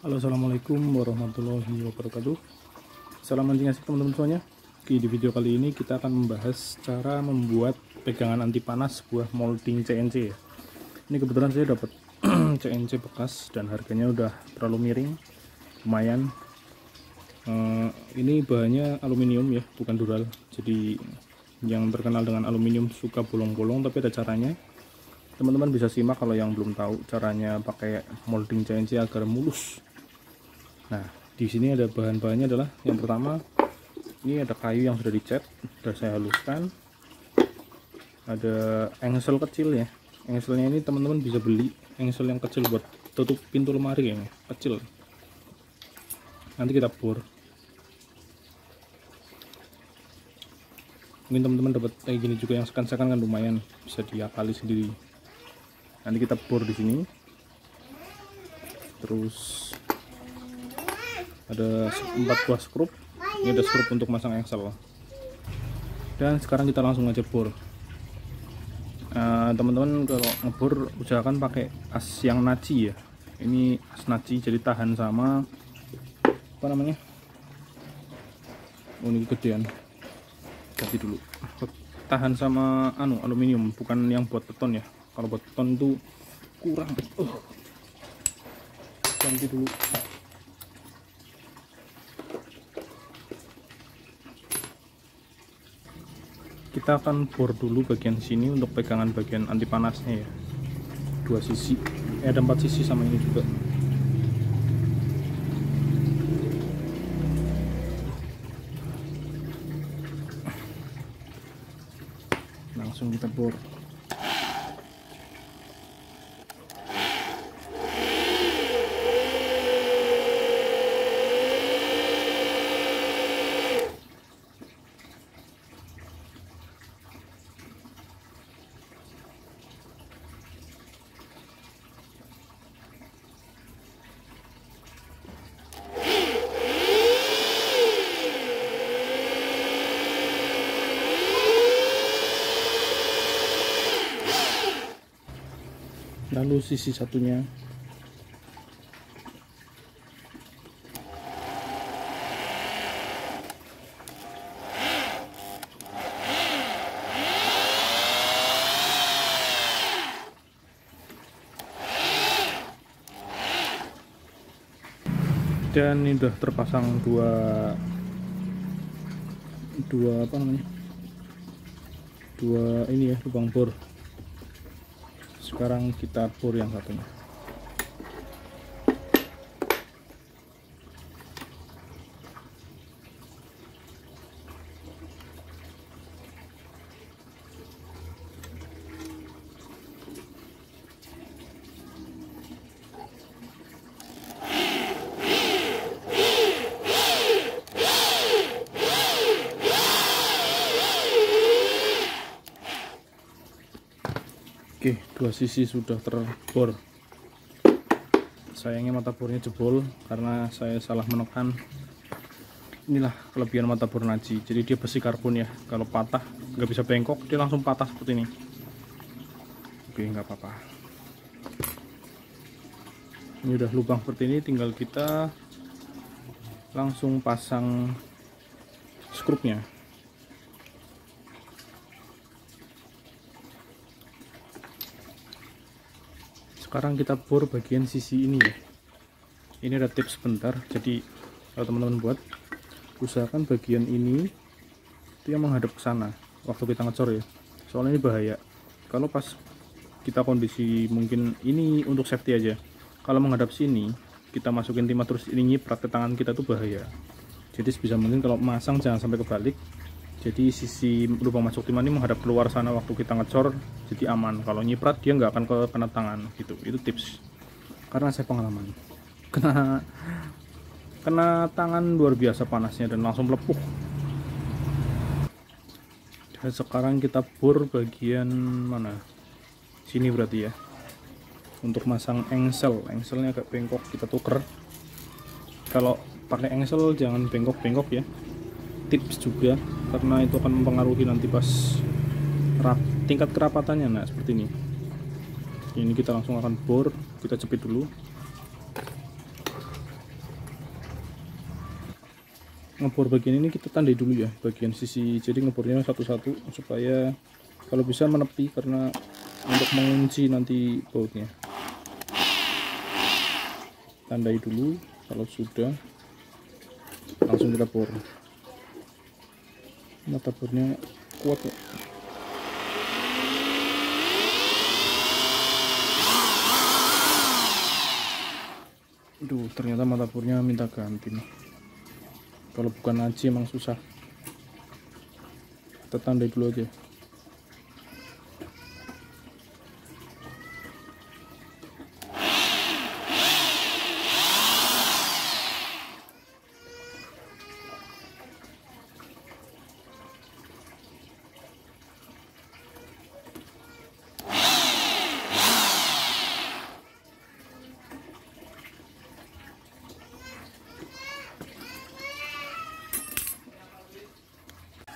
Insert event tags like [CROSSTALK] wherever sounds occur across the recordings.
Halo assalamualaikum warahmatullahi wabarakatuh. Salam asik teman-teman semuanya. Oke di video kali ini kita akan membahas cara membuat pegangan anti panas sebuah molding CNC ya. Ini kebetulan saya dapat [CLEARS THROAT] CNC bekas dan harganya udah terlalu miring lumayan. Uh, ini bahannya aluminium ya bukan dural. Jadi yang terkenal dengan aluminium suka bolong-bolong tapi ada caranya. Teman-teman bisa simak kalau yang belum tahu caranya pakai molding CNC agar mulus nah di sini ada bahan-bahannya adalah yang pertama ini ada kayu yang sudah dicat sudah saya haluskan. Ada engsel kecil ya. Engselnya ini teman-teman bisa beli engsel yang kecil buat tutup pintu lemari kayaknya kecil. Nanti kita bor. Mungkin teman-teman dapat kayak gini juga yang sekan-sekan kan lumayan bisa diakali sendiri. Nanti kita bor di sini. Terus ada empat buah skrup. Ini ada skrup untuk masang engsel dan sekarang kita langsung aja bor. Teman-teman uh, kalau ngebor usahakan pakai as yang naci ya. Ini as naci jadi tahan sama apa namanya? Oh ini gedean. Ganti dulu. Tahan sama anu aluminium bukan yang buat beton ya. Kalau buat beton itu kurang uh. ganti dulu kita akan bor dulu bagian sini untuk pegangan bagian anti panasnya ya. Dua sisi. Eh, ada empat sisi sama ini juga. Langsung kita bor lalu sisi satunya. Dan ini udah terpasang dua dua apa namanya? Dua ini ya lubang bor sekarang kita pur yang satunya Oke, dua sisi sudah terbor. Sayangnya mata bornya jebol karena saya salah menekan. Inilah kelebihan mata bor naji. Jadi dia besi karbon ya. Kalau patah nggak bisa bengkok, dia langsung patah seperti ini. Oke, nggak apa-apa. Ini udah lubang seperti ini, tinggal kita langsung pasang skrupnya. Sekarang kita bor bagian sisi ini ya. Ini ada tips sebentar. Jadi kalau teman-teman buat usahakan bagian ini itu yang menghadap ke sana waktu kita ngecor ya. Soalnya ini bahaya. Kalau pas kita kondisi mungkin ini untuk safety aja. Kalau menghadap sini kita masukin timah terus ini nyiprat ke tangan kita tuh bahaya. Jadi sebisa mungkin kalau masang jangan sampai kebalik jadi sisi lubang masuk timah ini menghadap keluar sana waktu kita ngecor jadi aman. Kalau nyiprat dia nggak akan ke kena tangan gitu. Itu tips. Karena saya pengalaman. Kena kena tangan luar biasa panasnya dan langsung melepuh. Dan sekarang kita bor bagian mana? Sini berarti ya. Untuk masang engsel. Engselnya agak bengkok kita tuker. Kalau pakai engsel jangan bengkok-bengkok ya. Tips juga karena itu akan mempengaruhi nanti pas rap, tingkat kerapatannya nah seperti ini. Ini kita langsung akan bor kita jepit dulu. Ngebor bagian ini kita tandai dulu ya bagian sisi jadi ngebornya satu-satu supaya kalau bisa menepi karena untuk mengunci nanti bautnya. Tandai dulu kalau sudah langsung kita bor mata bornya kuat ya Duh, ternyata mata bornya minta ganti nih. Kalau bukan aji emang susah. Kita tandai dulu aja.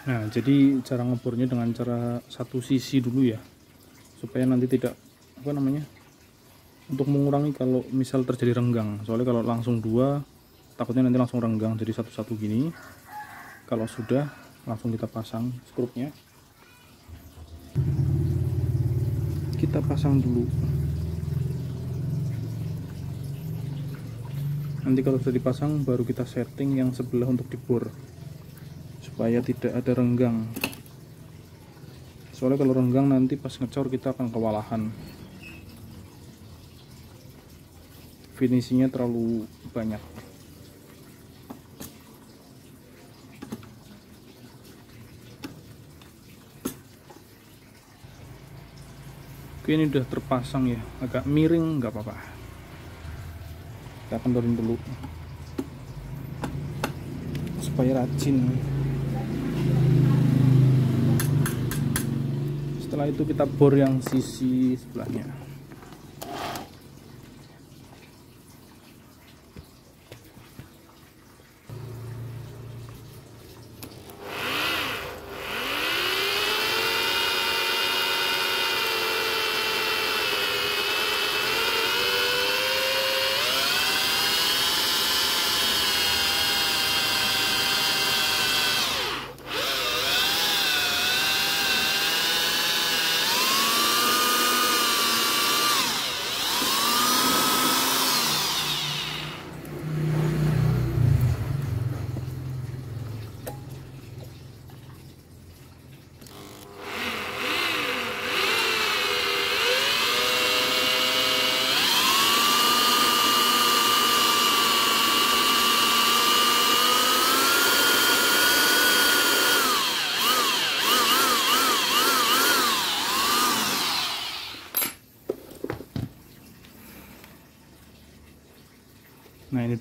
Nah, jadi cara ngebornya dengan cara satu sisi dulu ya. Supaya nanti tidak apa namanya? Untuk mengurangi kalau misal terjadi renggang. Soalnya kalau langsung dua takutnya nanti langsung renggang jadi satu-satu gini. Kalau sudah langsung kita pasang skrupnya. Kita pasang dulu. Nanti kalau sudah dipasang baru kita setting yang sebelah untuk dibor supaya tidak ada renggang. Soalnya kalau renggang nanti pas ngecor kita akan kewalahan. Finishingnya terlalu banyak. Oke ini udah terpasang ya. Agak miring nggak apa-apa. Kita kendorin dulu. Supaya rajin setelah itu kita bor yang sisi sebelahnya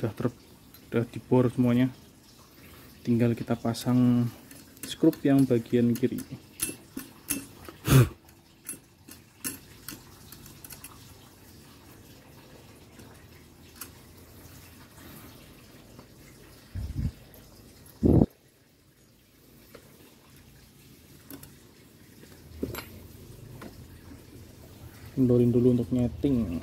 udah ter udah dibor semuanya. Tinggal kita pasang skrup yang bagian kiri. Kendorin dulu untuk nyeting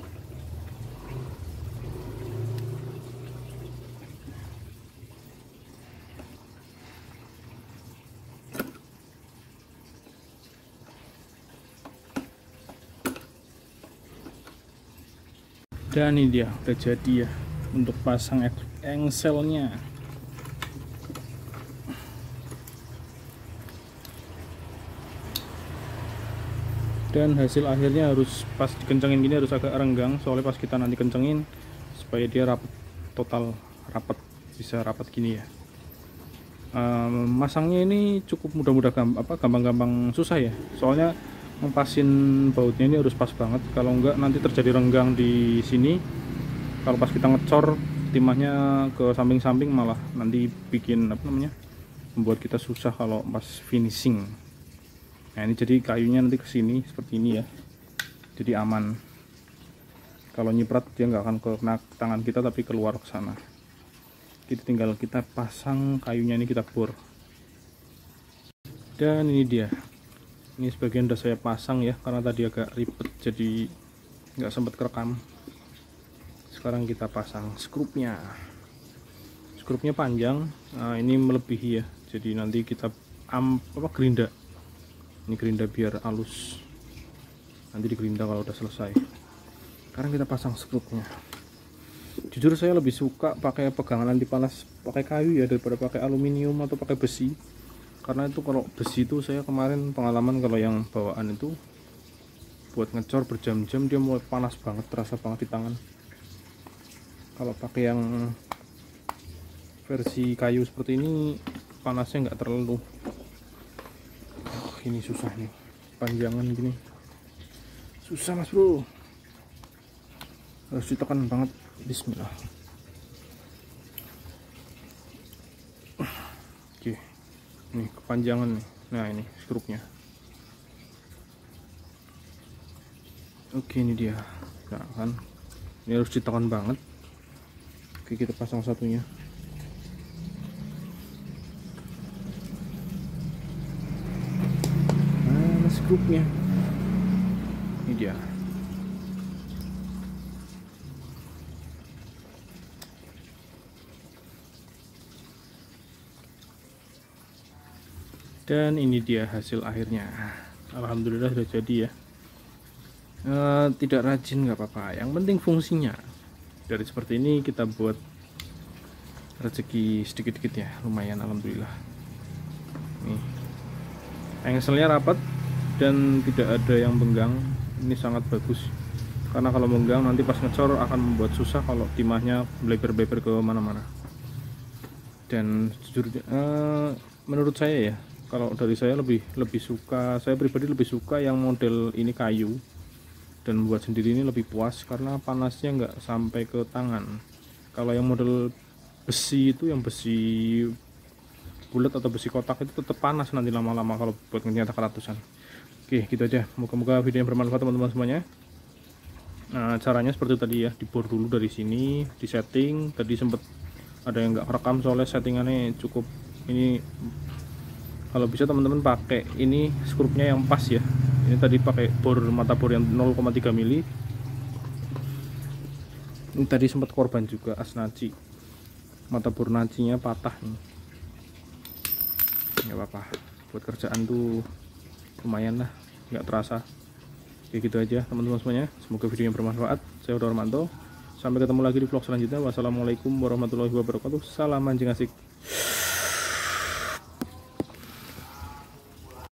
dan ini dia udah jadi ya untuk pasang engselnya. Dan hasil akhirnya harus pas dikencengin gini harus agak renggang soalnya pas kita nanti kencengin supaya dia rapat total rapat bisa rapat gini ya. Um, masangnya ini cukup mudah-mudah apa gampang-gampang susah ya. Soalnya ngepasin bautnya ini harus pas banget. Kalau enggak nanti terjadi renggang di sini. Kalau pas kita ngecor timahnya ke samping-samping malah nanti bikin apa namanya membuat kita susah kalau pas finishing. Nah ini jadi kayunya nanti ke sini seperti ini ya. Jadi aman. Kalau nyiprat dia nggak akan ke tangan kita tapi keluar ke sana. Kita tinggal kita pasang kayunya ini kita bor. Dan ini dia ini sebagian udah saya pasang ya karena tadi agak ribet jadi nggak sempat kerekam. Sekarang kita pasang skrupnya. Skrupnya panjang nah, ini melebihi ya. Jadi nanti kita am, apa gerinda. Ini gerinda biar halus. Nanti digerinda kalau udah selesai. Sekarang kita pasang skrupnya. Jujur saya lebih suka pakai pegangan anti panas pakai kayu ya daripada pakai aluminium atau pakai besi karena itu kalau besi itu saya kemarin pengalaman kalau yang bawaan itu buat ngecor berjam-jam dia mulai panas banget terasa banget di tangan. Kalau pakai yang versi kayu seperti ini panasnya nggak terlalu. Oh, ini susah nih panjangan gini. Susah mas bro. Harus ditekan banget. Bismillah. Oke ini kepanjangan nih. Nah ini struknya. Oke ini dia. Nah kan. Ini harus ditekan banget. Oke kita pasang satunya. Grupnya ini dia dan ini dia hasil akhirnya. Alhamdulillah sudah jadi ya. E, tidak rajin nggak apa-apa. Yang penting fungsinya. Dari seperti ini kita buat rezeki sedikit-sedikit ya. Lumayan Alhamdulillah. Nih. Engselnya rapat dan tidak ada yang benggang ini sangat bagus. Karena kalau benggang nanti pas ngecor akan membuat susah kalau timahnya bleber-bleber ke mana-mana. Dan jujur uh, menurut saya ya kalau dari saya lebih lebih suka saya pribadi lebih suka yang model ini kayu. Dan buat sendiri ini lebih puas karena panasnya nggak sampai ke tangan. Kalau yang model besi itu yang besi bulat atau besi kotak itu tetap panas nanti lama-lama kalau buat nyetak ratusan. Oke gitu aja. Moga-moga video yang bermanfaat teman-teman semuanya. Nah caranya seperti tadi ya dibor dulu dari sini di setting. Tadi sempat ada yang nggak rekam soalnya settingannya cukup ini kalau bisa teman-teman pakai ini skrupnya yang pas ya. Ini tadi pakai bor mata bor yang 0,3 mili. Ini tadi sempat korban juga asnaci. Mata bor nacinya patah nih. Nggak apa-apa buat kerjaan tuh lumayan lah nggak terasa. Oke gitu aja teman-teman semuanya. Semoga videonya bermanfaat. Saya udah Romanto sampai ketemu lagi di vlog selanjutnya. Wassalamualaikum warahmatullahi wabarakatuh. Salam anjing asik